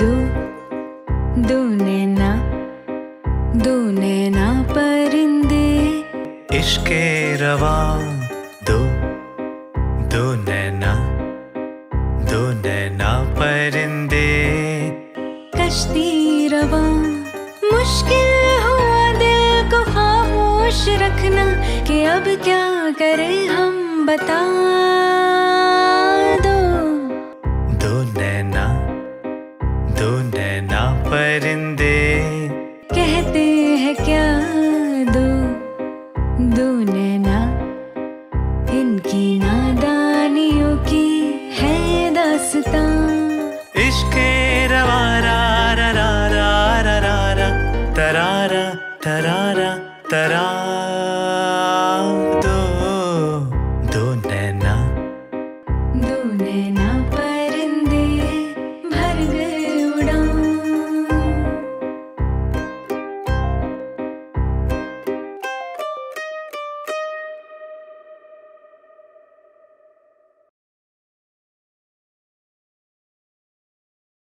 दो दो नैना दो नैना परिंदे। इश्के रवा दो दो नैना दो नैना परिंदे। कश्ती रवा मुश्किल हुआ दिल को खामोश रखना कि अब क्या करें हम बता परिंदे। कहते हैं क्या दो दो नैना। इनकी नादानियों की है दासता। इश्क़ रवा रा रा रा रा रा रा रा। तरा रा तरा। दो दो नैना। दो नैना।